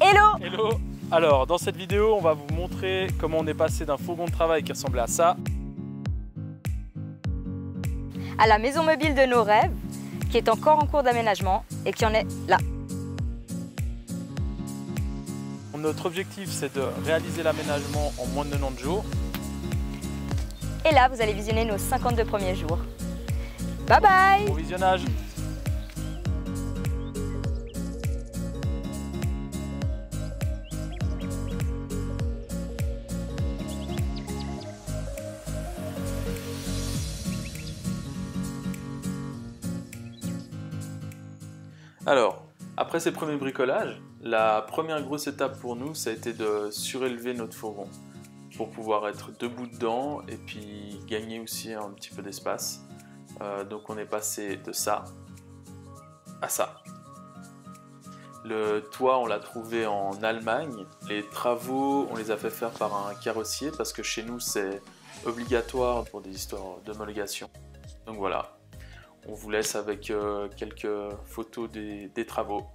Hello Hello Alors, dans cette vidéo, on va vous montrer comment on est passé d'un fourgon de travail qui ressemblait à ça à la maison mobile de nos rêves, qui est encore en cours d'aménagement et qui en est là. Notre objectif, c'est de réaliser l'aménagement en moins de 90 jours. Et là, vous allez visionner nos 52 premiers jours. Bye bye Bon visionnage Alors, après ces premiers bricolages, la première grosse étape pour nous, ça a été de surélever notre fourgon pour pouvoir être debout dedans et puis gagner aussi un petit peu d'espace. Euh, donc on est passé de ça à ça. Le toit, on l'a trouvé en Allemagne. Les travaux, on les a fait faire par un carrossier parce que chez nous, c'est obligatoire pour des histoires d'homologation. Donc voilà, on vous laisse avec euh, quelques photos des, travaux.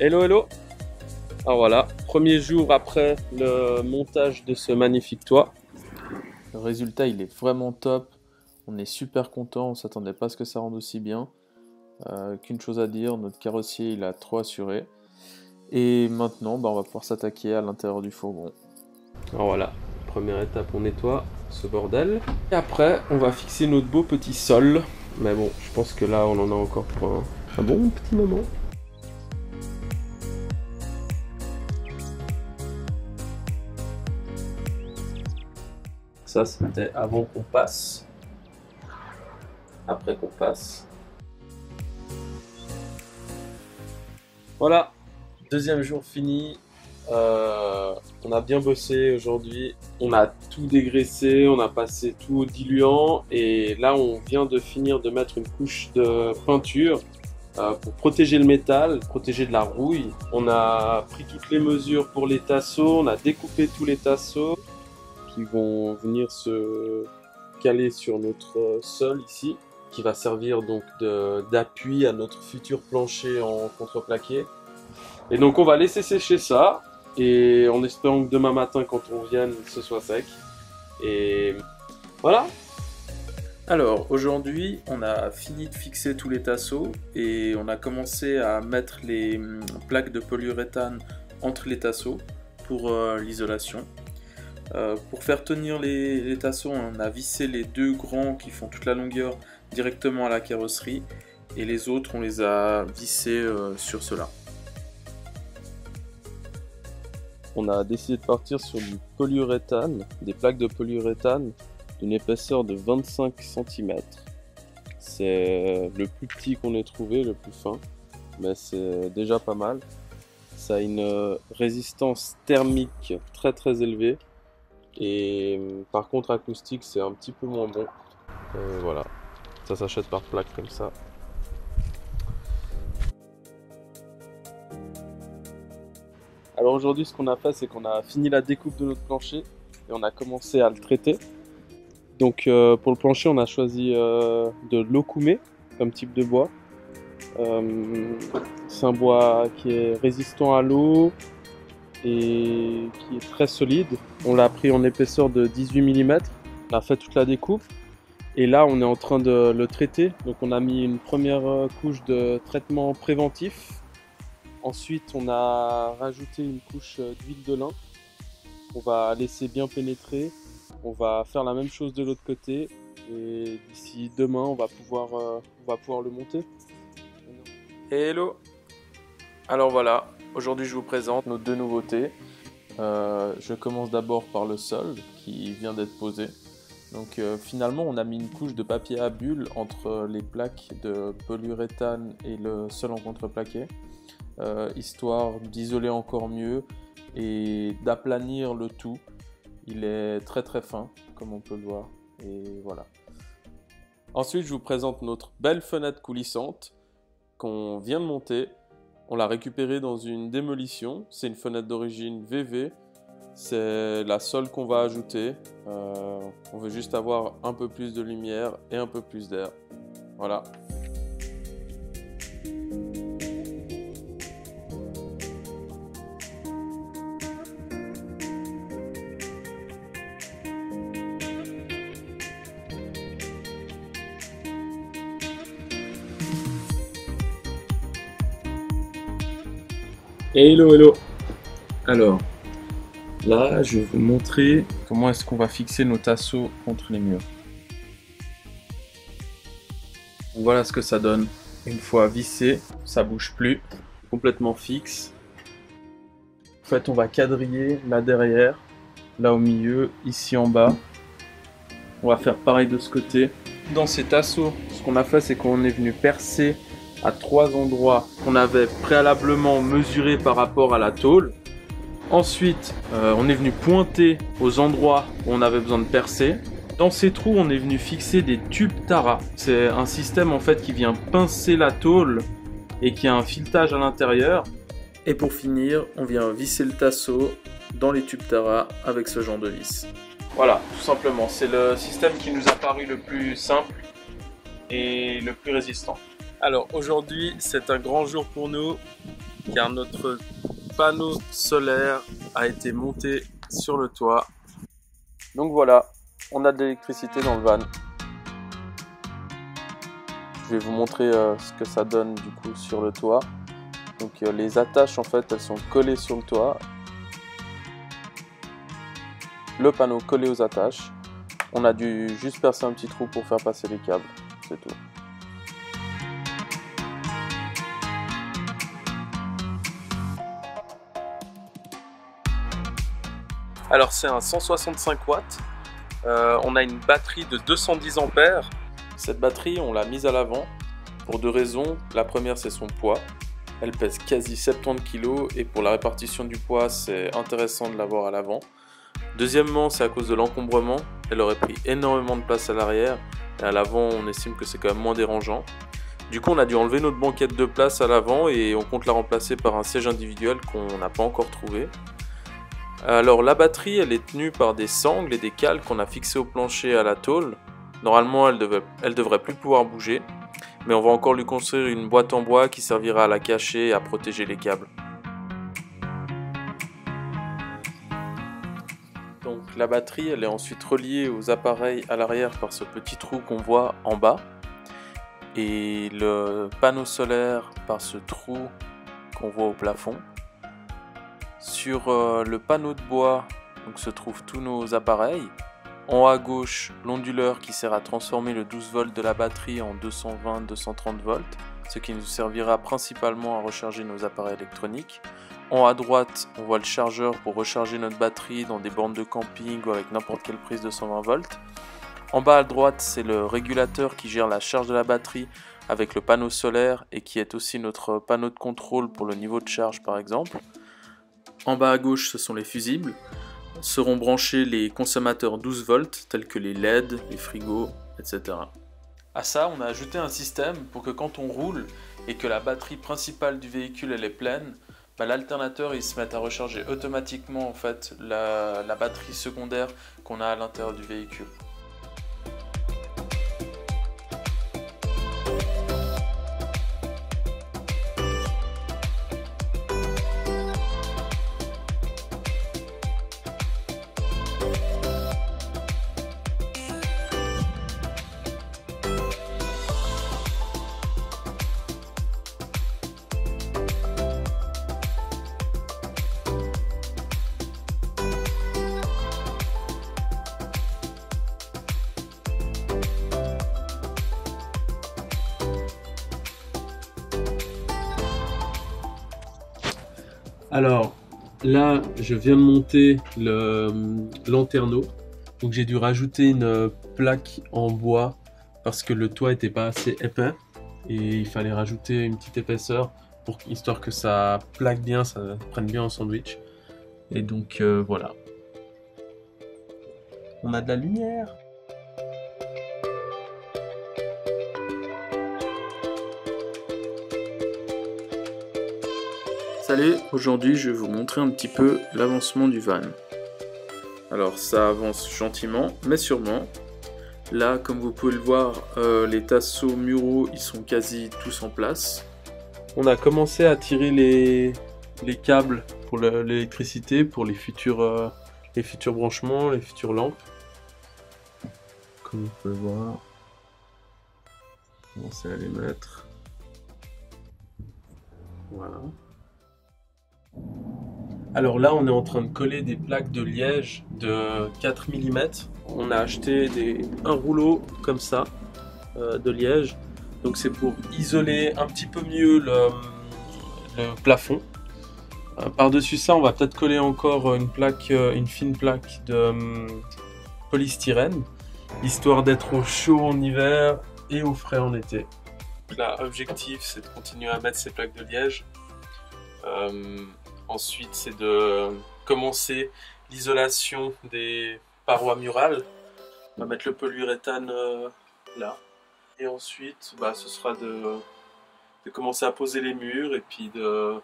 Hello hello Alors voilà, premier jour après le montage de ce magnifique toit. Le résultat il est vraiment top, on est super content, on s'attendait pas à ce que ça rende aussi bien. Euh, Qu'une chose à dire, notre carrossier il a trop assuré. Et maintenant bah, on va pouvoir s'attaquer à l'intérieur du fourgon. Alors voilà, première étape on nettoie ce bordel. Et après on va fixer notre beau petit sol. Mais bon, je pense que là on en a encore pour un, un bon petit moment. Ça, c'était avant qu'on passe. Après qu'on passe. Voilà, deuxième jour fini. Euh, on a bien bossé aujourd'hui. On a tout dégraissé, on a passé tout au diluant. Et là, on vient de finir de mettre une couche de peinture euh, pour protéger le métal, protéger de la rouille. On a pris toutes les mesures pour les tasseaux, on a découpé tous les tasseaux qui vont venir se caler sur notre sol ici, qui va servir donc d'appui à notre futur plancher en contreplaqué. Et donc on va laisser sécher ça, et en espérant que demain matin quand on vienne ce soit sec. Et voilà, Alors aujourd'hui, on a fini de fixer tous les tasseaux et on a commencé à mettre les hum, plaques de polyuréthane entre les tasseaux pour euh, l'isolation. Euh, pour faire tenir les, les tasseaux, on a vissé les deux grands qui font toute la longueur directement à la carrosserie et les autres, on les a vissés euh, sur cela. on a décidé de partir sur du polyuréthane, des plaques de polyuréthane d'une épaisseur de 25 cm. C'est le plus petit qu'on ait trouvé, le plus fin, mais c'est déjà pas mal. Ça a une résistance thermique très très élevée et par contre acoustique c'est un petit peu moins bon. Euh, voilà, ça s'achète par plaque comme ça. Alors aujourd'hui, ce qu'on a fait, c'est qu'on a fini la découpe de notre plancher et on a commencé à le traiter. Donc euh, pour le plancher, on a choisi euh, de l'okoumé comme type de bois. C'est un bois qui est résistant à l'eau qui est très solide. On l'a pris en épaisseur de 18 mm. On a fait toute la découpe et là, on est en train de le traiter. Donc on a mis une première euh, couche de traitement préventif Ensuite, on a rajouté une couche euh, d'huile de lin. On va laisser bien pénétrer. On va faire la même chose de l'autre côté. Et d'ici demain, on va pouvoir, euh, on va pouvoir le monter. Hello Alors voilà, aujourd'hui je vous présente nos deux nouveautés. Euh, je commence d'abord par le sol qui vient d'être posé. Donc euh, finalement on a mis une couche de papier à bulles entre les plaques de polyuréthane et le sol en contreplaqué, euh, histoire d'isoler encore mieux et d'aplanir le tout. Il est très très fin comme on peut le voir et voilà. Ensuite, je vous présente notre belle fenêtre coulissante qu'on vient de monter. On l'a récupérée dans une démolition. C'est une fenêtre d'origine VV. C'est la seule qu'on va ajouter. Euh, on veut juste avoir un peu plus de lumière et un peu plus d'air. Voilà. Hello, hello. Alors, là, je vais vous montrer comment est-ce qu'on va fixer nos tasseaux contre les murs. Voilà ce que ça donne. Une fois vissé, ça bouge plus, complètement fixe. En fait, on va quadriller là derrière, là au milieu, ici en bas. On va faire pareil de ce côté. Dans ces tasseaux, ce qu'on a fait, c'est qu'on est venu percer à trois endroits qu'on avait préalablement mesurés par rapport à la tôle. Ensuite, euh, on est venu pointer aux endroits où on avait besoin de percer. Dans ces trous, on est venu fixer des tubes Tara. C'est un système en fait qui vient pincer la tôle et qui a un filetage à l'intérieur. Et pour finir, on vient visser le tasseau dans les tubes Tara avec ce genre de vis. Voilà, tout simplement. C'est le système qui nous a paru le plus simple et le plus résistant. Alors aujourd'hui, c'est un grand jour pour nous car notre panneau solaire a été monté sur le toit. Donc voilà, on a de l'électricité dans le van. Je vais vous montrer euh, ce que ça donne du coup sur le toit. Donc euh, les attaches en fait, elles sont collées sur le toit. Le panneau collé aux attaches. On a dû juste percer un petit trou pour faire passer les câbles, c'est tout. Alors c'est un 165 watts. Euh, on a une batterie de 210 ampères. Cette batterie, on l'a mise à l'avant pour deux raisons. La première, c'est son poids. Elle pèse quasi 70 kg et pour la répartition du poids, c'est intéressant de l'avoir à l'avant. Deuxièmement, c'est à cause de l'encombrement. Elle aurait pris énormément de place à l'arrière et à l'avant, on estime que c'est quand même moins dérangeant. Du coup, on a dû enlever notre banquette de place à l'avant et on compte la remplacer par un siège individuel qu'on n'a pas encore trouvé. Alors la batterie elle est tenue par des sangles et des cales qu'on a fixées au plancher à la tôle. Normalement elle, elle devrait plus pouvoir bouger, mais on va encore lui construire une boîte en bois qui servira à la cacher et à protéger les câbles. Donc la batterie elle est ensuite reliée aux appareils à l'arrière par ce petit trou qu'on voit en bas et le panneau solaire par ce trou qu'on voit au plafond. Sur euh, le panneau de bois donc, se trouvent tous nos appareils. En haut à gauche, l'onduleur qui sert à transformer le 12 volts de la batterie en 220-230 volts, ce qui nous servira principalement à recharger nos appareils électroniques. En haut à droite, on voit le chargeur pour recharger notre batterie dans des bornes de camping ou avec n'importe quelle prise de 120 volts. En bas à droite, c'est le régulateur qui gère la charge de la batterie avec le panneau solaire et qui est aussi notre panneau de contrôle pour le niveau de charge par exemple. En bas à gauche, ce sont les fusibles. Seront branchés les consommateurs 12 volts tels que les LED, les frigos, etc. À ça, on a ajouté un système pour que quand on roule et que la batterie principale du véhicule est pleine, bah, l'alternateur il se met à recharger automatiquement en fait la batterie secondaire qu'on a à l'intérieur du véhicule. Alors là, je viens de monter le lanterneau. Donc j'ai dû rajouter une plaque en bois parce que le toit était pas assez épais et il fallait rajouter une petite épaisseur pour histoire que ça plaque bien, ça prenne bien en sandwich. Et donc euh, voilà. On a de la lumière. Salut, aujourd'hui je vais vous montrer un petit peu l'avancement du van. Alors ça avance gentiment, mais sûrement. Là, comme vous pouvez le voir, euh, les tasseaux muraux, ils sont quasi tous en place. On a commencé à tirer les, les câbles pour l'électricité, pour les futurs, euh, les futurs branchements, les futures lampes. Comme vous pouvez voir, commencer à les mettre. Voilà. Alors là, on est en train de coller des plaques de liège de 4 mm. On a acheté un rouleau comme ça euh, de liège. Donc c'est pour isoler un petit peu mieux le, plafond. Euh, par-dessus ça, on va peut-être coller encore une plaque, euh, une fine plaque de polystyrène, histoire d'être au chaud en hiver et au frais en été. L'objectif, c'est de continuer à mettre ces plaques de liège. Ensuite, c'est de commencer l'isolation des parois murales. On va mettre le polyuréthane euh, là. Et ensuite, bah, ce sera de, commencer à poser les murs et puis de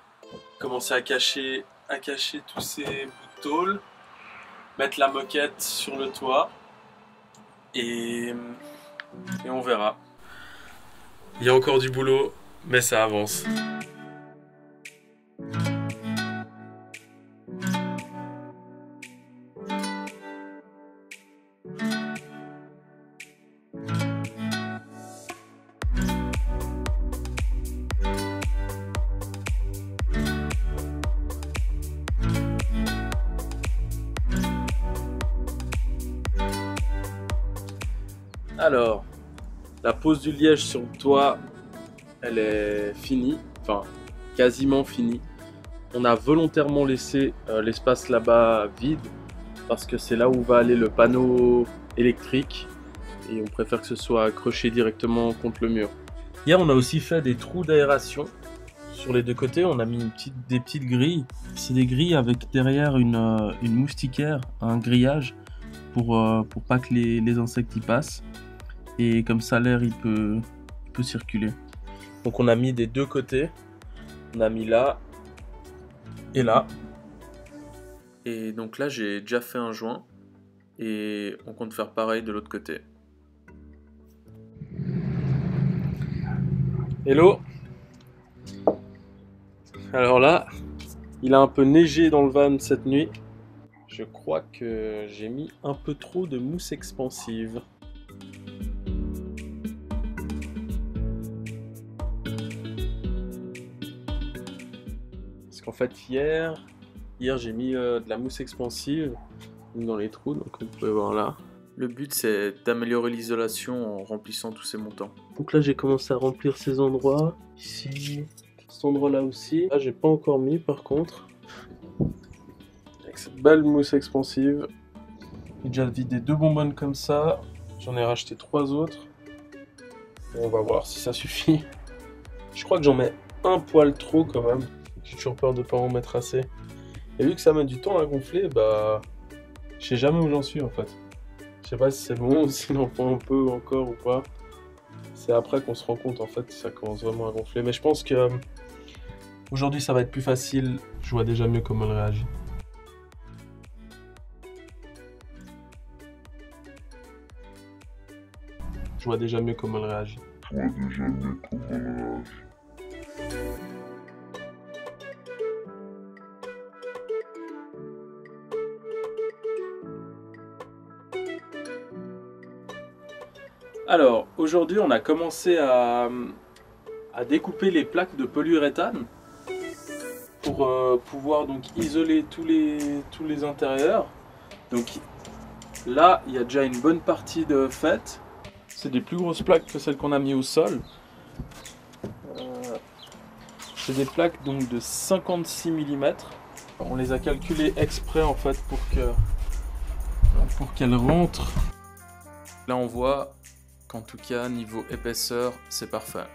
commencer à cacher, à cacher tous ces bouts de tôle, mettre la moquette sur le toit et, et on verra. Il y a encore du boulot, mais ça avance. Pose du liège sur le toit, elle est finie, enfin quasiment finie. On a volontairement laissé euh, l'espace là-bas vide parce que c'est là où va aller le panneau électrique et on préfère que ce soit accroché directement contre le mur. Hier, on a aussi fait des trous d'aération sur les deux côtés. On a mis des petites grilles. C'est des grilles avec derrière une, euh, moustiquaire, un grillage pour, euh, pour pas que les, les insectes y passent et comme ça l'air il peut, peut circuler. Donc on a mis des deux côtés, on a mis là et là. Et donc là j'ai déjà fait un joint et on compte faire pareil de l'autre côté. Hello Alors là, il a un peu neigé dans le van cette nuit. Je crois que j'ai mis un peu trop de mousse expansive. En fait, hier, hier j'ai mis euh, de la mousse expansive dans les trous, donc vous pouvez voir là. Le but, c'est d'améliorer l'isolation en remplissant tous ces montants. Donc là, j'ai commencé à remplir ces endroits. Ici, cet endroit-là aussi. Là, j'ai pas encore mis, par contre. Avec cette belle mousse expansive. J'ai déjà vidé deux bonbonnes comme ça. J'en ai racheté trois autres. on va voir si ça suffit. Je crois que j'en mets un poil trop quand même. J'ai toujours peur de pas en mettre assez. Et vu que ça met du temps à gonfler, bah. Je sais jamais où j'en suis en fait. Je sais pas si c'est bon, s'il en faut un peu encore ou pas. C'est après qu'on se rend compte en fait ça commence vraiment à gonfler. Mais je pense que. Euh, aujourd'hui ça va être plus facile. Je vois déjà mieux comment elle réagit. Je vois déjà mieux comment elle réagit. Je vois déjà mieux comment elle réagit. Alors, aujourd'hui, on a commencé à, découper les plaques de polyuréthane pour euh, pouvoir donc isoler tous les, intérieurs. Donc là, il y a déjà une bonne partie de fait. C'est des plus grosses plaques que celles qu'on a mis au sol. Euh, c'est des plaques donc de 56 mm. On les a calculées exprès en fait pour pour qu'elles rentrent. Là, on voit qu'en tout cas, niveau épaisseur, c'est parfait.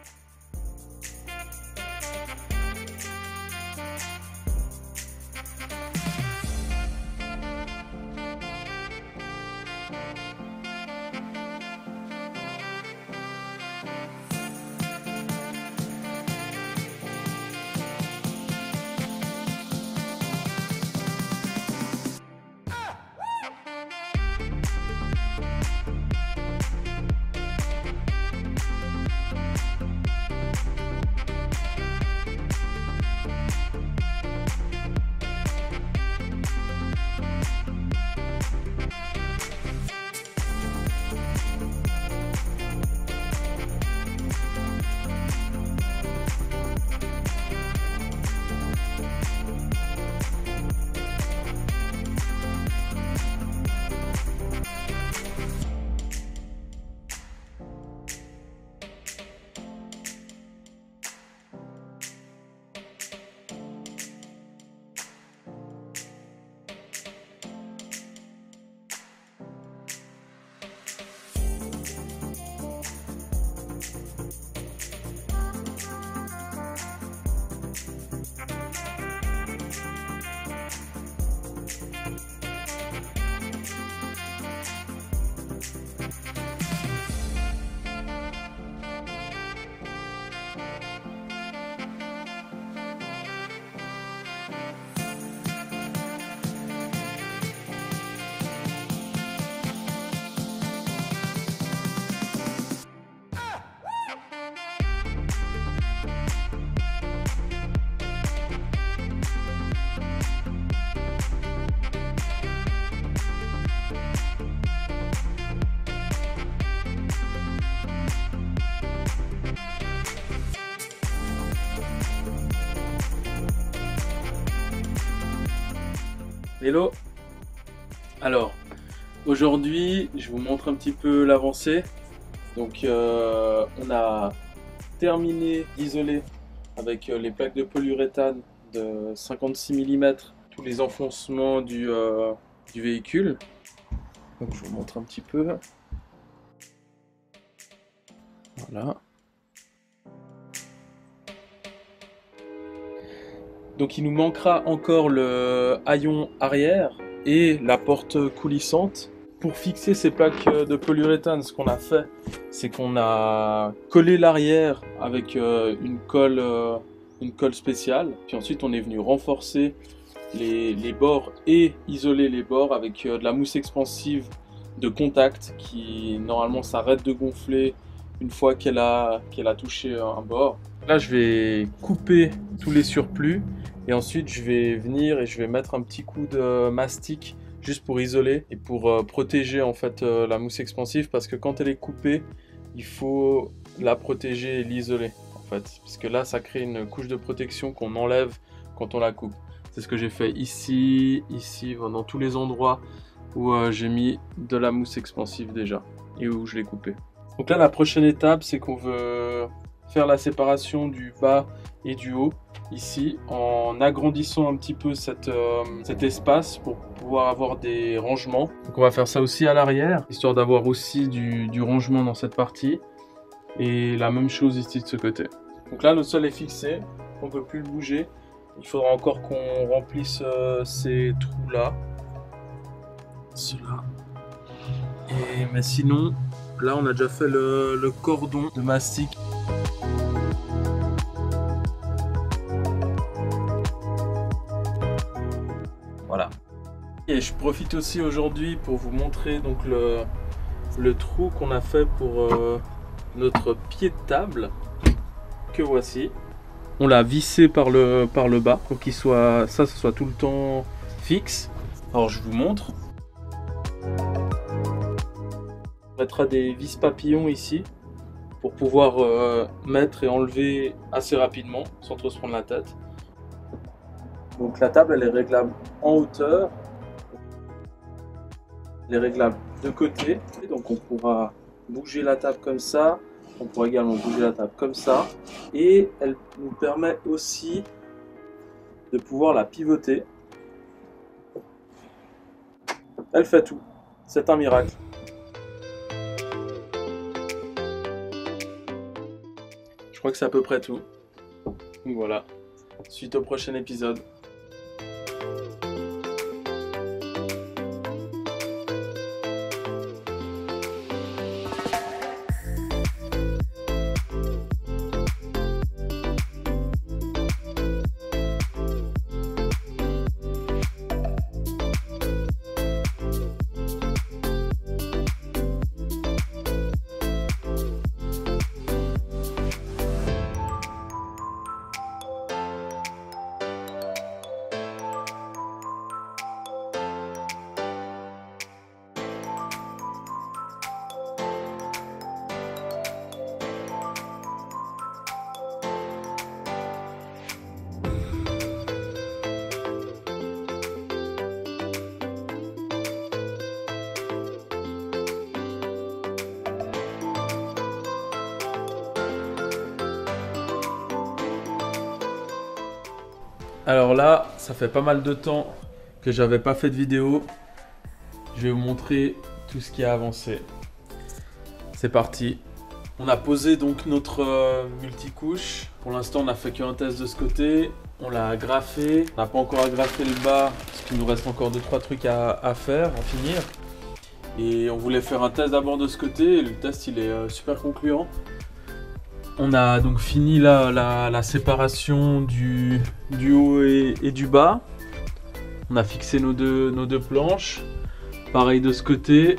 Hello Alors, aujourd'hui, je vous montre un petit peu l'avancée. Donc, euh, on a terminé d'isoler avec euh, les plaques de polyuréthane de 56 mm tous les enfoncements du, euh, du véhicule. Donc, je vous montre un petit peu. Voilà. Donc il nous manquera encore le haillon arrière et la porte coulissante. Pour fixer ces plaques de polyuréthane, ce qu'on a fait, c'est qu'on a collé l'arrière avec euh, une colle, euh, une colle spéciale. Puis ensuite, on est venu renforcer les, bords et isoler les bords avec euh, de la mousse expansive de contact qui normalement s'arrête de gonfler une fois qu'elle a touché un bord. Là, je vais couper tous les surplus et ensuite je vais venir et je vais mettre un petit coup de mastic juste pour isoler et pour euh, protéger en fait euh, la mousse expansive parce que quand elle est coupée, il faut la protéger et l'isoler en fait. Parce que là, ça crée une couche de protection qu'on enlève quand on la coupe. C'est ce que j'ai fait ici, ici, dans tous les endroits où euh, j'ai mis de la mousse expansive déjà et où je l'ai coupé. Donc là, la prochaine étape, c'est qu'on veut faire la séparation du bas et du haut ici en agrandissant un petit peu euh, cet espace pour pouvoir avoir des rangements. Donc on va faire ça aussi à l'arrière, histoire d'avoir aussi du, rangement dans cette partie. Et la même chose ici de ce côté. Donc là, notre sol est fixé, on ne peut plus le bouger. Il faudra encore qu'on remplisse euh, ces trous-là. Cela. Et, mais sinon, là, on a déjà fait le, le cordon de mastic. Voilà. Et je profite aussi aujourd'hui pour vous montrer donc le, trou qu'on a fait pour euh, notre pied de table que voici. On l'a vissé par le, par le bas pour qu'il soit ça, ça soit tout le temps fixe. Alors je vous montre. On mettra des vis papillons ici pour pouvoir euh, mettre et enlever assez rapidement sans trop se prendre la tête. Donc la table elle est réglable en hauteur, elle est réglable de côté, et donc on pourra bouger la table comme ça, on pourra également bouger la table comme ça, et elle nous permet aussi de pouvoir la pivoter. Elle fait tout, c'est un miracle. Crois que c'est à peu près tout. Voilà, suite au prochain épisode. Alors là, ça fait pas mal de temps que j'avais pas fait de vidéo. Je vais vous montrer tout ce qui a avancé. C'est parti. On a posé donc notre euh, multicouche. Pour l'instant, on a fait qu'un test de ce côté. On l'a agrafé. On n'a pas encore agrafé le bas parce qu'il nous reste encore 2-3 trucs à, faire, à finir. Et on voulait faire un test d'abord de ce côté. Le test, il est euh, super concluant. On a donc fini la, séparation du, haut et, du bas. On a fixé nos deux, planches. Pareil de ce côté.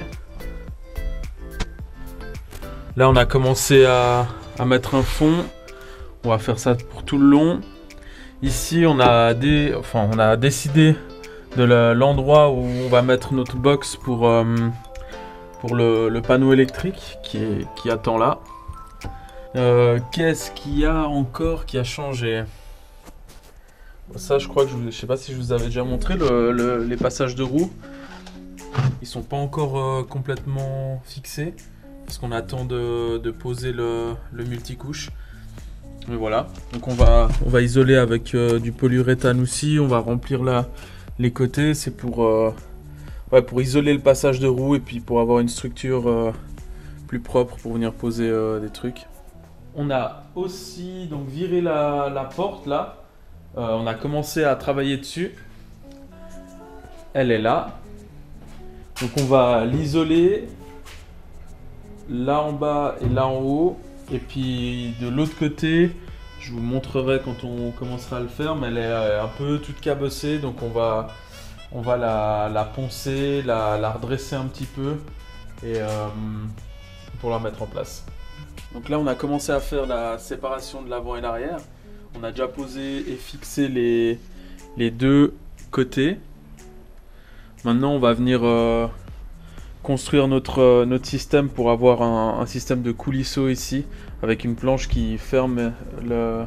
Là, on a commencé à, mettre un fond. On va faire ça pour tout le long. Ici, on a, décidé de l'endroit où on va mettre notre box pour, euh, le, panneau électrique qui attend là. Euh, Qu'est-ce qu'il y a encore qui a changé? Ça, je crois que je, vous, sais pas si je vous avais déjà montré les passages de roues. Ils sont pas encore euh, complètement fixés parce qu'on attend de, poser le, multicouche. Mais voilà, donc on va, isoler avec euh, du polyuréthane aussi. On va remplir les côtés. C'est pour, isoler le passage de roues et puis pour avoir une structure plus propre pour venir poser des trucs. On a aussi donc viré la porte là euh, on a commencé à travailler dessus. Elle est là. Donc on va l'isoler là en bas et là en haut. Et puis de l'autre côté, je vous montrerai quand on commencera à le faire, mais elle est euh, un peu toute cabossée, donc on va, la, poncer, la, redresser un petit peu et euh, pour la mettre en place. Donc là on a commencé à faire la séparation de l'avant et l'arrière. On a déjà posé et fixé les, deux côtés. Maintenant, on va venir euh, construire notre, euh, notre système pour avoir un, système de coulisseau ici, avec une planche qui ferme le,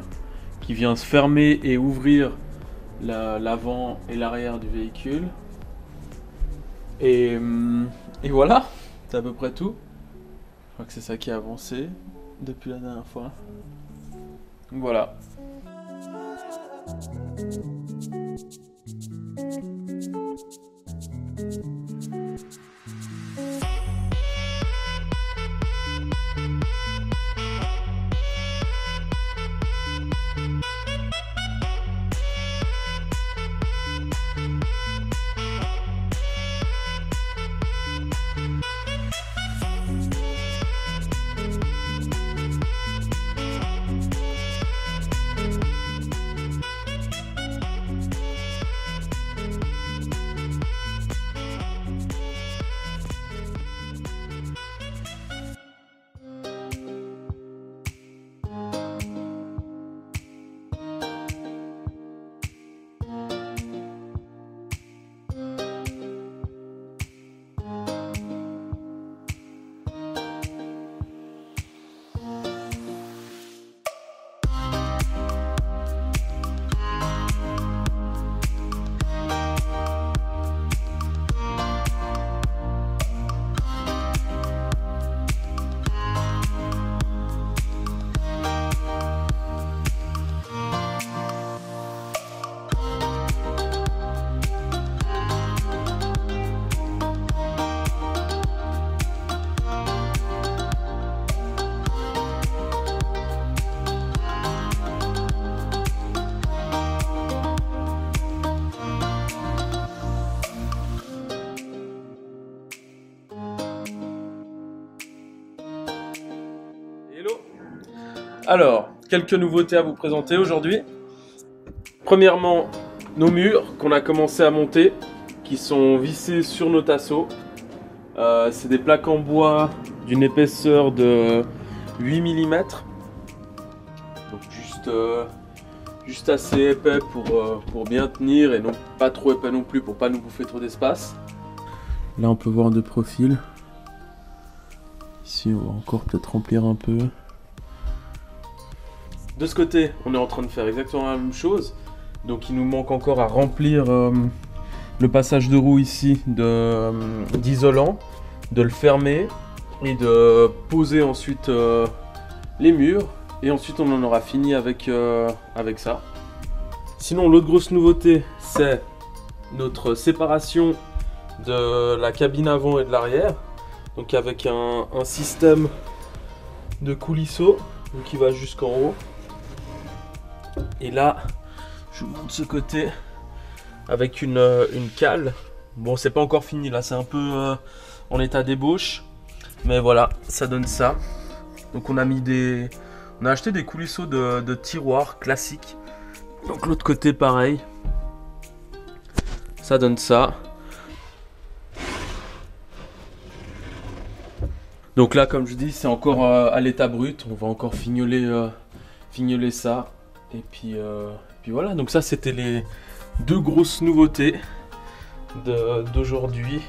qui vient se fermer et ouvrir l'avant et l'arrière du véhicule. Et, hum, et voilà, c'est à peu près tout. Je crois que c'est ça qui a avancé depuis la dernière fois. Voilà. Alors, quelques nouveautés à vous présenter aujourd'hui. Premièrement, nos murs qu'on a commencé à monter, qui sont vissés sur nos tasseaux. Euh, c'est des plaques en bois d'une épaisseur de 8 mm. Donc juste, euh, juste assez épais pour, euh, pour bien tenir et non pas trop épais non plus pour pas nous bouffer trop d'espace. Là on peut voir de profil. Ici on va encore peut-être remplir un peu. De ce côté, on est en train de faire exactement la même chose. Donc il nous manque encore à remplir euh, le passage de roue ici euh, d'isolant, de, le fermer et de poser ensuite euh, les murs. Et ensuite on en aura fini avec, ça. Sinon l'autre grosse nouveauté c'est notre séparation de la cabine avant et de l'arrière. Donc avec un, un système de coulisseau qui va jusqu'en haut. Et là, je vous montre ce côté avec une, euh, une cale. Bon, c'est pas encore fini là, c'est un peu euh, en état d'ébauche. Mais voilà, ça donne ça. Donc on a mis des... On a acheté des coulisseaux de, de tiroirs classiques. Donc l'autre côté pareil. Ça donne ça. Donc là, comme je dis, c'est encore euh, à l'état brut. On va encore fignoler, fignoler ça. Et puis, euh, puis voilà, donc ça c'était les deux grosses nouveautés d'aujourd'hui.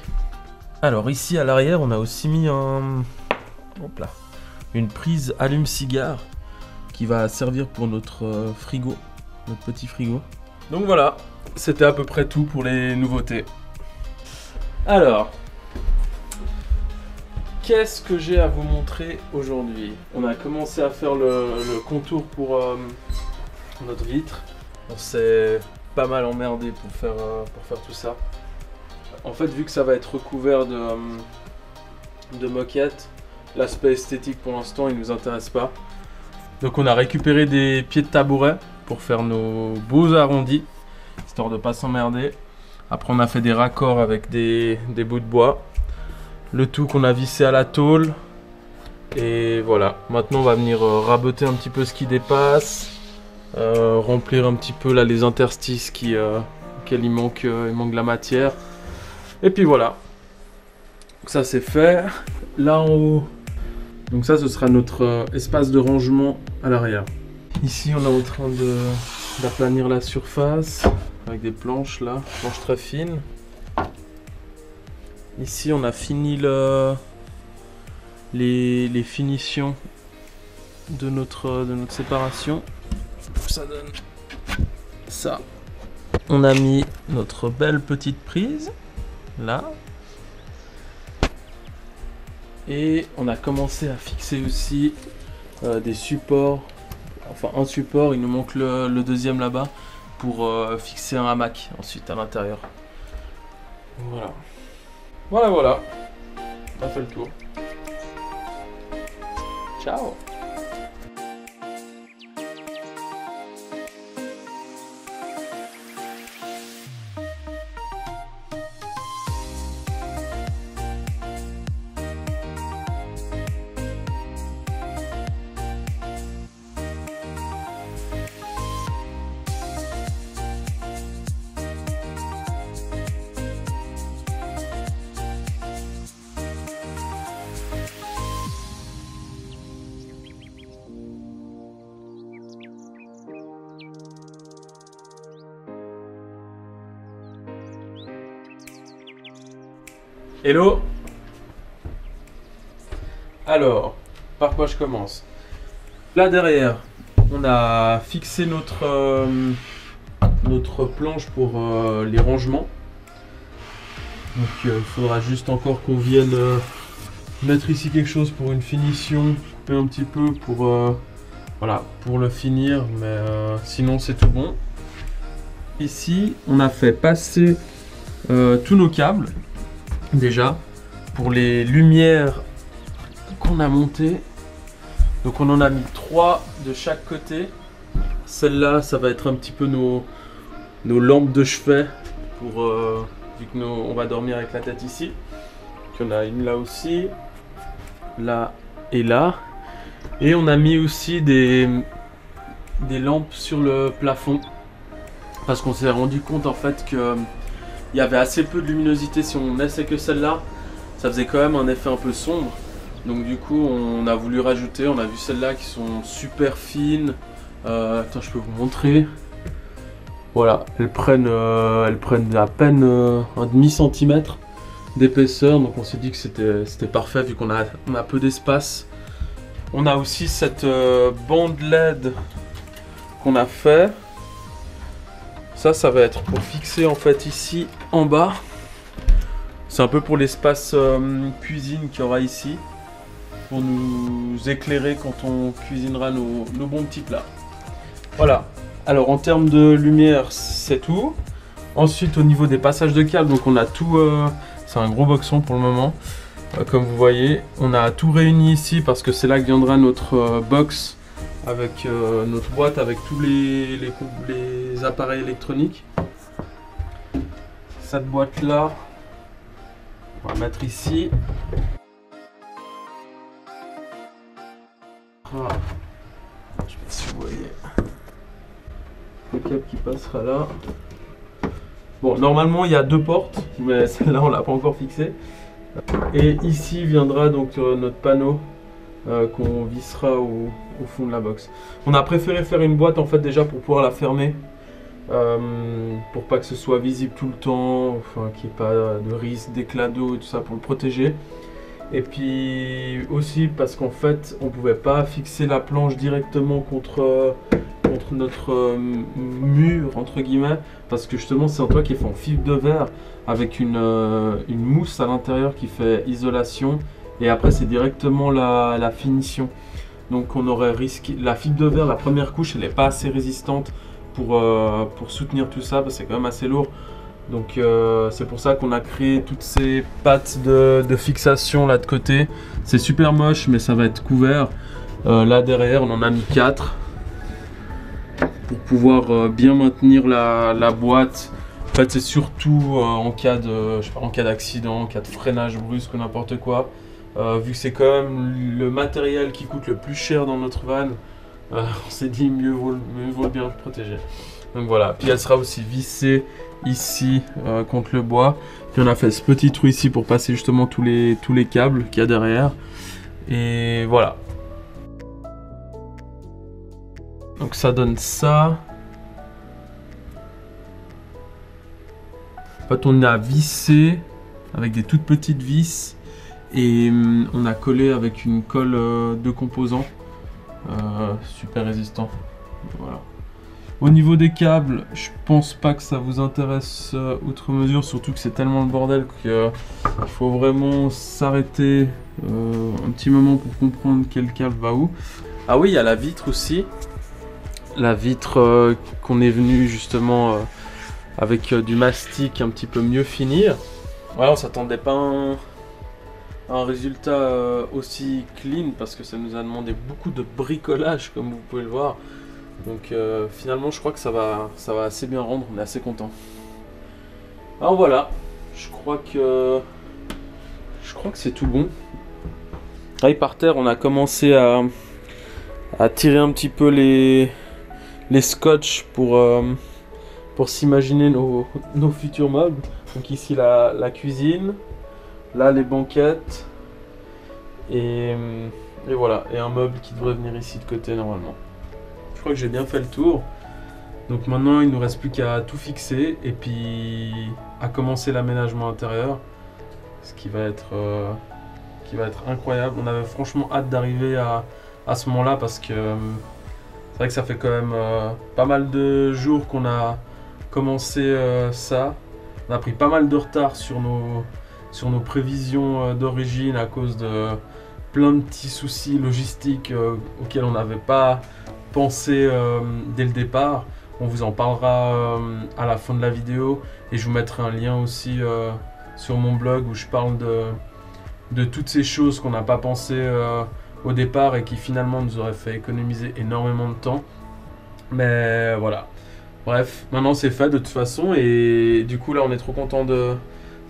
Alors ici à l'arrière, on a aussi mis un, une prise allume-cigare qui va servir pour notre euh, frigo, notre petit frigo. Donc voilà, c'était à peu près tout pour les nouveautés. Alors, qu'est-ce que j'ai à vous montrer aujourd'hui? On a commencé à faire le, le contour pour euh, notre vitre. On s'est pas mal emmerdé pour faire, euh, pour faire tout ça. En fait, vu que ça va être recouvert de, euh, de moquette, l'aspect esthétique pour l'instant il nous intéresse pas. Donc on a récupéré des pieds de tabouret pour faire nos beaux arrondis, histoire de pas s'emmerder. Après on a fait des raccords avec des, des bouts de bois. Le tout qu'on a vissé à la tôle. Et voilà, maintenant on va venir euh, raboter un petit peu ce qui dépasse. Euh, remplir un petit peu là les interstices qui, euh, auxquels il manque, euh, il manque la matière. Et puis voilà. Donc ça c'est fait. Là en haut, donc ça ce sera notre espace de rangement à l'arrière. Ici on est en train d'aplanir la surface avec des planches là, planches très fines. Ici on a fini le, les, les finitions de notre, de notre séparation. Ça donne ça. On a mis notre belle petite prise là. Et on a commencé à fixer aussi euh, des supports. Enfin un support, il nous manque le, deuxième là-bas pour euh, fixer un hamac ensuite à l'intérieur. Voilà. Voilà voilà. On a fait le tour. Ciao Hello? Alors, par quoi je commence? Là derrière, on a fixé notre, euh, notre planche pour euh, les rangements. Donc euh, il faudra juste encore qu'on vienne mettre ici quelque chose pour une finition, couper un petit peu pour, voilà, pour le finir, mais sinon c'est tout bon. Ici, on a fait passer tous nos câbles déjà pour les lumières qu'on a montées. Donc on en a mis trois de chaque côté. Celle-là, ça va être un petit peu nos, lampes de chevet pour euh, vu que on va dormir avec la tête ici. Donc on a une là aussi, là et là. Et on a mis aussi des, des lampes sur le plafond parce qu'on s'est rendu compte en fait que il y avait assez peu de luminosité si on laissait que celle-là. Ça faisait quand même un effet un peu sombre. Donc du coup on a voulu rajouter, on a vu celles-là qui sont super fines. Euh, attends je peux vous montrer. Voilà, elles prennent, euh, elles prennent à peine euh, un demi centimètre d'épaisseur. Donc on s'est dit que c'était parfait vu qu'on a, on a peu d'espace. On a aussi cette bande LED qu'on a fait. Ça, va être pour fixer en fait ici en bas. C'est un peu pour l'espace euh, cuisine qu'il y aura ici. Pour nous éclairer quand on cuisinera nos, bons petits plats. Voilà. Alors en termes de lumière, c'est tout. Ensuite au niveau des passages de câbles, donc on a tout... euh, c'est un gros boxon pour le moment. Euh, comme vous voyez, on a tout réuni ici parce que c'est là que viendra notre box avec euh, notre boîte avec tous les, appareils électroniques. Cette boîte là, on va mettre ici. Voilà. Je sais pas si vous voyez. Le câble qui passera là. Bon, normalement il y a deux portes, mais celle-là on l'a pas encore fixée. Et ici viendra donc euh, notre panneau euh, qu'on vissera au, fond de la box. On a préféré faire une boîte en fait déjà pour pouvoir la fermer. euh, pour pas que ce soit visible tout le temps, enfin qu'il n'y ait pas de risque d'éclat d'eau et tout ça pour le protéger. Et puis aussi parce qu'en fait on pouvait pas fixer la planche directement contre, euh, contre notre euh, mur, entre guillemets, parce que justement c'est un toit qui est fait en fibre de verre avec une, une mousse à l'intérieur qui fait isolation et après c'est directement la finition. Donc on aurait risqué, la fibre de verre, la première couche, elle n'est pas assez résistante pour, euh, pour soutenir tout ça, parce que c'est quand même assez lourd. Donc euh, c'est pour ça qu'on a créé toutes ces pattes de, fixation là de côté. C'est super moche, mais ça va être couvert. Euh, là derrière, on en a mis 4 pour pouvoir bien maintenir la, boîte. En fait, c'est surtout en cas en cas d'accident, en cas de freinage brusque n'importe quoi. Euh, vu que c'est quand même le matériel qui coûte le plus cher dans notre van, euh, on s'est dit mieux vaut, mieux vaut bien le protéger. Donc voilà. Puis elle sera aussi vissée ici euh, contre le bois. Puis on a fait ce petit trou ici pour passer justement tous les, tous les câbles qu'il y a derrière. Et voilà. Donc ça donne ça. En fait, on a vissé avec des toutes petites vis et hum, on a collé avec une colle euh, de composants euh, super résistant. Voilà. Au niveau des câbles, je pense pas que ça vous intéresse euh, outre mesure, surtout que c'est tellement le bordel qu'il faut vraiment s'arrêter euh, un petit moment pour comprendre quel câble va où. Ah oui, il y a la vitre aussi. La vitre euh, qu'on est venu justement euh, avec euh, du mastic un petit peu mieux finir. Ouais, on s'attendait pas à un, à un résultat euh, aussi clean parce que ça nous a demandé beaucoup de bricolage comme vous pouvez le voir. Donc euh, finalement je crois que ça va, ça va assez bien rendre, on est assez content. Alors voilà, je crois que je crois que c'est tout bon. Là par terre on a commencé à, à tirer un petit peu les, les scotch pour, euh, pour s'imaginer nos, nos futurs meubles. Donc ici la, la cuisine, là les banquettes et, et voilà, et un meuble qui devrait venir ici de côté normalement. Je crois que j'ai bien fait le tour. Donc maintenant il nous reste plus qu'à tout fixer et puis à commencer l'aménagement intérieur, ce qui va être, euh, incroyable. On avait franchement hâte d'arriver à, ce moment-là parce que euh, c'est vrai que ça fait quand même euh, pas mal de jours qu'on a commencé euh, ça. On a pris pas mal de retard sur nos, sur nos prévisions euh, d'origine à cause de plein de petits soucis logistiques euh, auxquels on n'avait pas pensé euh, dès le départ. On vous en parlera à la fin de la vidéo et je vous mettrai un lien aussi sur mon blog où je parle de, toutes ces choses qu'on n'a pas pensé au départ et qui finalement nous auraient fait économiser énormément de temps. Mais voilà. Bref, maintenant c'est fait de toute façon et du coup là on est trop content de,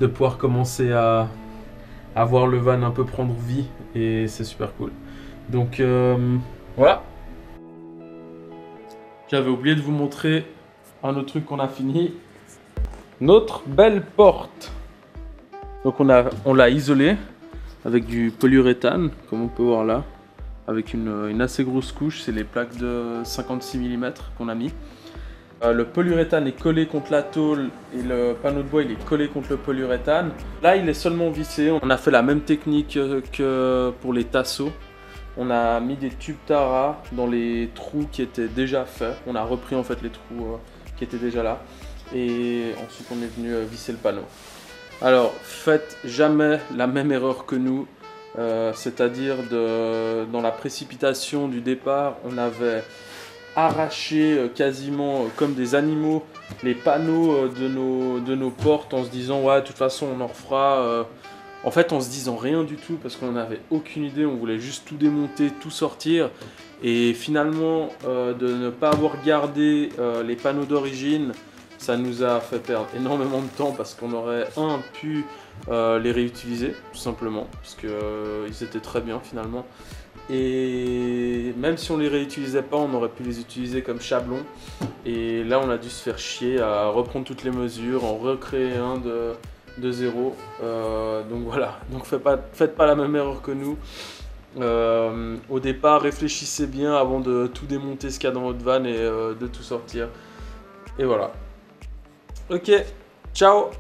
de pouvoir commencer à, à voir le van un peu prendre vie et c'est super cool. Donc euh, voilà. J'avais oublié de vous montrer un autre truc qu'on a fini. Notre belle porte. Donc on a on l'a isolée avec du polyuréthane, comme on peut voir là, avec une assez grosse couche. C'est les plaques de 56 mm qu'on a mis. Euh, le polyuréthane est collé contre la tôle et le panneau de bois il est collé contre le polyuréthane. Là il est seulement vissé. On a fait la même technique euh, que pour les tasseaux. On a mis des tubes Tara dans les trous qui étaient déjà faits. On a repris en fait les trous euh, qui étaient déjà là. Et ensuite on est venu visser le panneau. Alors faites jamais la même erreur que nous. C'est-à-dire dans la précipitation du départ, on avait arraché euh, quasiment euh, comme des animaux les panneaux euh, de nos, portes en se disant ouais de toute façon on en refera. en fait en se disant rien du tout parce qu'on n'avait aucune idée, on voulait juste tout démonter, tout sortir. Et finalement de ne pas avoir gardé les panneaux d'origine, ça nous a fait perdre énormément de temps parce qu'on aurait pu les réutiliser tout simplement parce que euh, ils étaient très bien finalement. Et même si on les réutilisait pas, on aurait pu les utiliser comme chablon. Et là, on a dû se faire chier à reprendre toutes les mesures, en recréer un de, de zéro. Euh, donc voilà, donc faites pas, faites pas la même erreur que nous. Euh, au départ, réfléchissez bien avant de tout démonter ce qu'il y a dans votre van et euh, de tout sortir. Et voilà. Ok, ciao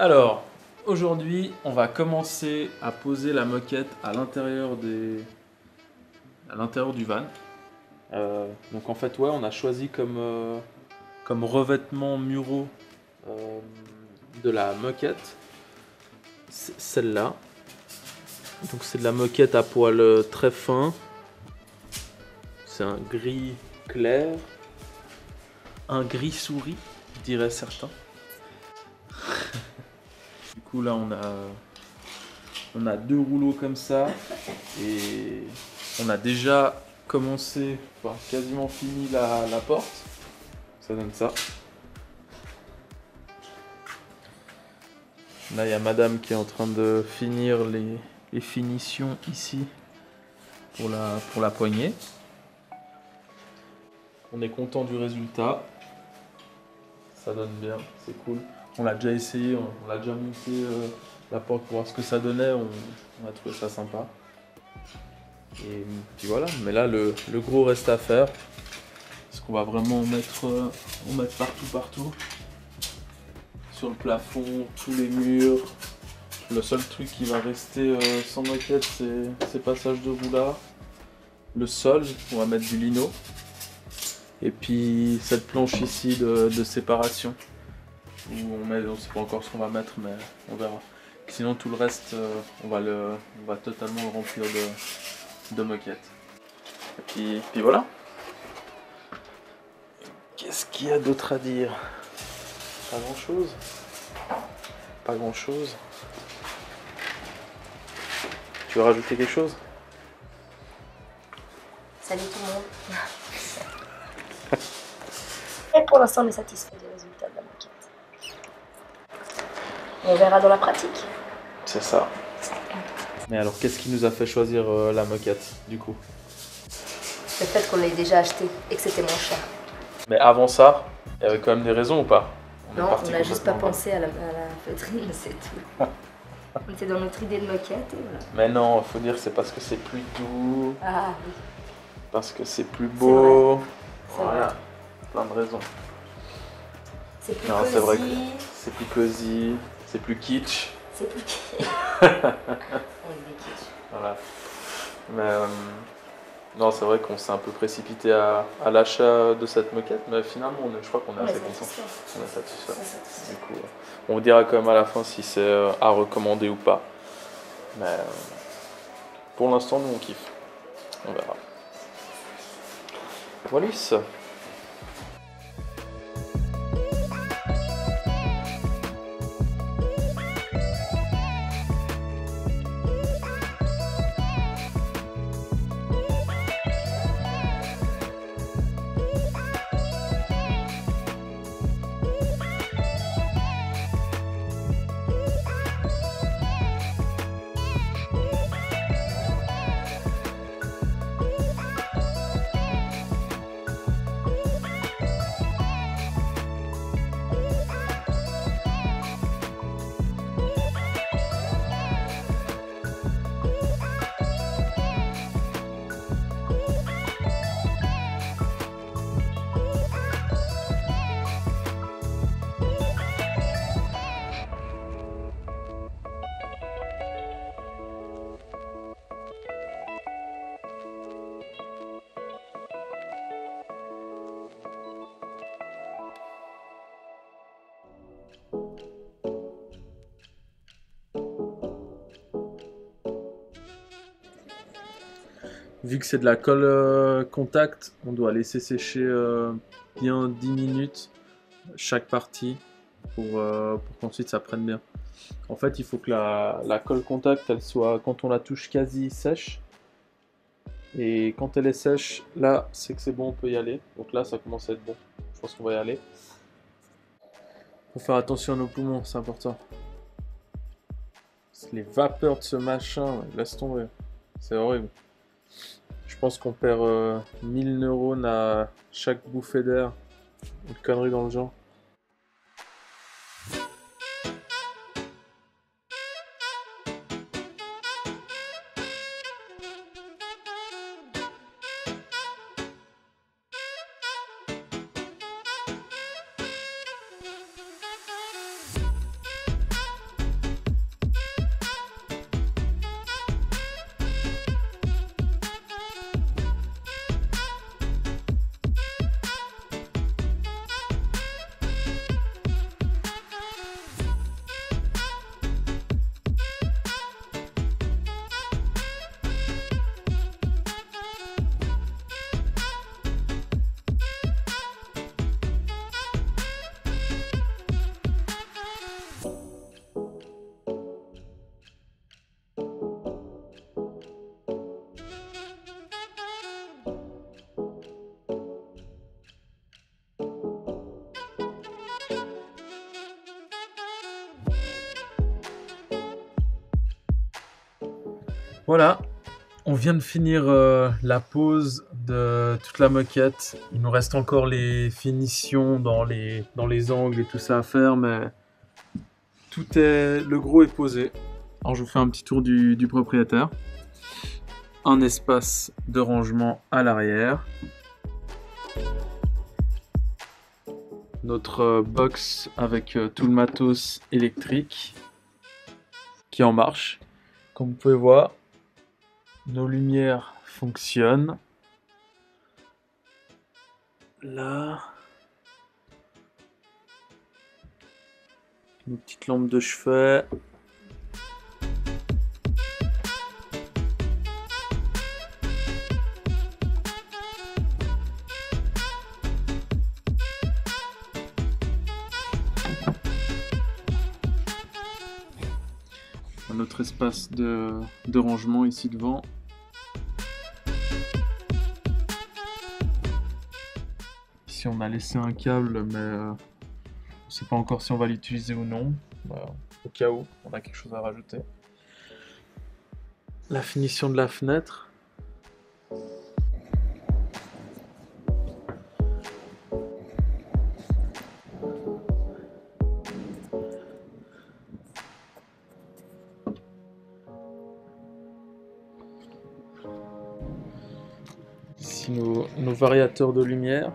Alors, aujourd'hui, on va commencer à poser la moquette à l'intérieur du van. Euh, donc en fait, ouais, on a choisi comme, euh, revêtement muraux euh, de la moquette celle-là. Donc c'est de la moquette à poil très fin. C'est un gris clair. Un gris souris, diraient certains. là on a on a deux rouleaux comme ça et on a déjà commencé, enfin quasiment fini la, porte. Ça donne ça. Là, il y a madame qui est en train de finir les, finitions ici pour la poignée. On est content du résultat. Ça donne bien, c'est cool. On l'a déjà essayé, on, l'a déjà monté euh, la porte pour voir ce que ça donnait. On, a trouvé ça sympa. Et puis voilà, mais là le, gros reste à faire. Parce qu'on va vraiment euh, mettre partout, partout. Sur le plafond, tous les murs. Le seul truc qui va rester euh, sans moquette, c'est ces passages de roulard. Le sol, on va mettre du lino. Et puis cette planche ici de séparation. Où on met, on sait pas encore ce qu'on va mettre, mais on verra. Sinon tout le reste, euh, on, va le, on va totalement le remplir de, de moquettes. Et puis, puis voilà. Qu'est-ce qu'il y a d'autre à dire? Pas grand chose. Pas grand chose. Tu veux rajouter quelque chose? Salut tout le monde. Et pour l'instant, on est satisfait de la maquette. On verra dans la pratique. C'est ça. Mais alors, qu'est-ce qui nous a fait choisir euh, la moquette, du coup? Le fait qu'on l'ait déjà acheté et que c'était moins cher. Mais avant ça, il y avait quand même des raisons ou pas? Non, on n'a juste pas pensé à la, à la feutrine, c'est tout. on était dans notre idée de moquette et voilà. Mais non, faut dire c'est parce que c'est plus doux, Ah oui, parce que c'est plus beau. c'est Voilà, vrai. plein de raisons. C'est plus Non, c'est vrai que- cosy, C'est plus cosy, c'est plus kitsch. c'est plus kitsch. on est kitsch. Voilà. Mais euh, non, c'est vrai qu'on s'est un peu précipité à, à l'achat de cette moquette, mais finalement, on je crois qu'on est assez content. On est satisfait. Du coup, euh, on vous dira quand même à la fin si c'est euh, à recommander ou pas. Mais euh, pour l'instant, nous on kiffe. On verra. Voilà. C'est de la colle euh, contact, on doit laisser sécher euh, bien 10 minutes chaque partie pour, euh, pour qu'ensuite ça prenne bien. En fait, il faut que la, colle contact, elle soit, quand on la touche, quasi sèche. Et quand elle est sèche, là, c'est que c'est bon, on peut y aller. Donc là, ça commence à être bon. Je pense qu'on va y aller. Faut faire attention à nos poumons, c'est important. Les vapeurs de ce machin, laisse tomber. C'est horrible. Je pense qu'on perd euh, 1000 neurones à chaque bouffée d'air. Une connerie dans le genre. Voilà, on vient de finir euh, la pose de toute la moquette. Il nous reste encore les finitions dans les, angles et tout ça à faire, mais tout est. Le gros est posé. Alors je vous fais un petit tour du, du propriétaire. Un espace de rangement à l'arrière. Notre euh, box avec euh, tout le matos électrique qui est en marche. Comme vous pouvez voir, nos lumières fonctionnent. Là. Nos petites lampes de chevet. Espace de, de rangement ici devant. Ici on a laissé un câble mais euh, on ne sait pas encore si on va l'utiliser ou non. Bah, au cas où on a quelque chose à rajouter. La finition de la fenêtre. Nos variateurs de lumière.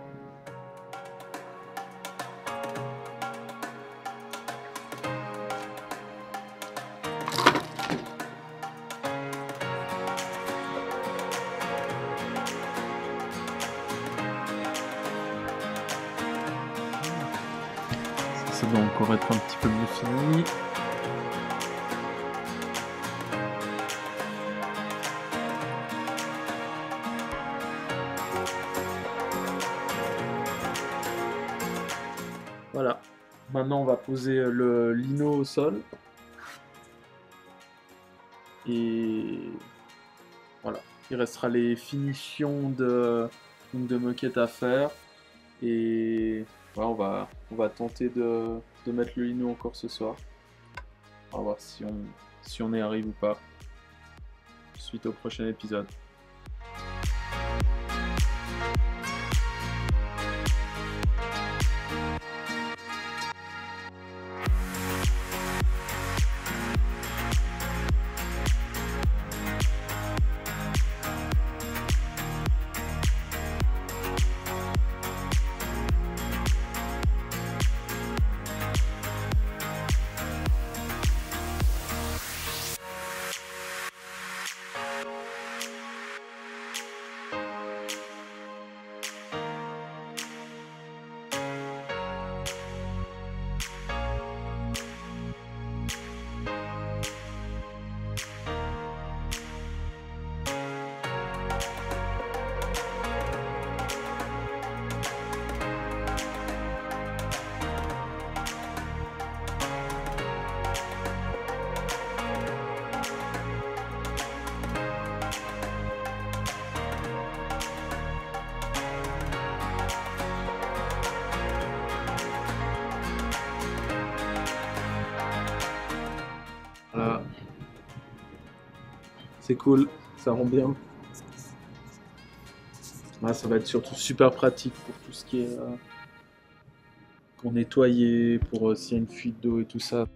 Les finitions de, de moquette à faire. Et on, va, on va tenter de, de mettre le lino encore ce soir. On va voir si on, si on y arrive ou pas. Suite au prochain épisode. C'est cool, ça rend bien. Ça va être surtout super pratique pour tout ce qui est. euh, pour nettoyer, pour euh, s'il y a une fuite d'eau et tout ça.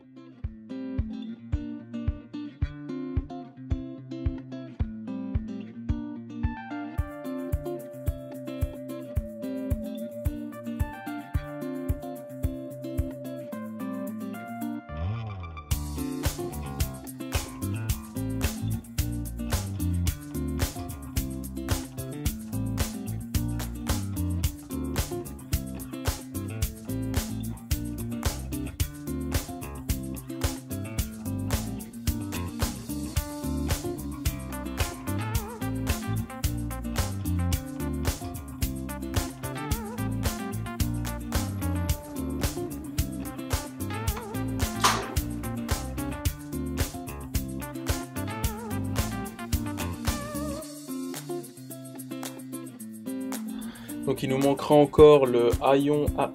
Donc il nous manquera encore le haillon à...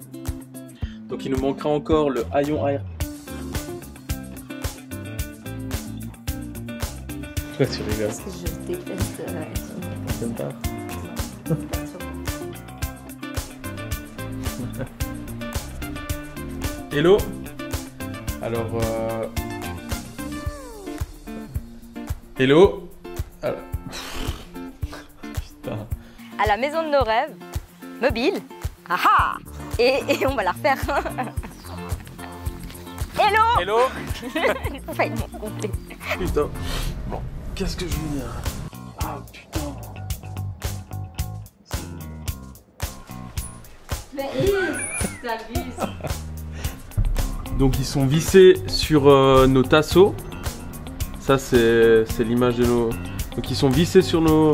Donc il nous manquera encore le haillon air. Pourquoi tu rigoles. Parce que je déteste euh, pas. Hello. Alors, euh... Hello. Alors... Putain. à la maison de nos rêves, mobile. Ah ah et, et on va la refaire. Hello Hello Il faut. Putain. Bon, qu'est-ce que je veux dire? Ah putain. Donc ils sont vissés sur euh, nos tasseaux. Ça c'est l'image de nos. Donc ils sont vissés sur nos.